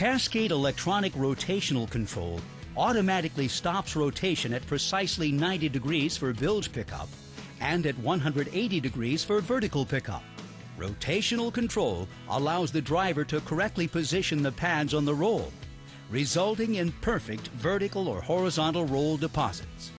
Cascade electronic rotational control automatically stops rotation at precisely 90 degrees for bilge pickup and at 180 degrees for vertical pickup. Rotational control allows the driver to correctly position the pads on the roll, resulting in perfect vertical or horizontal roll deposits.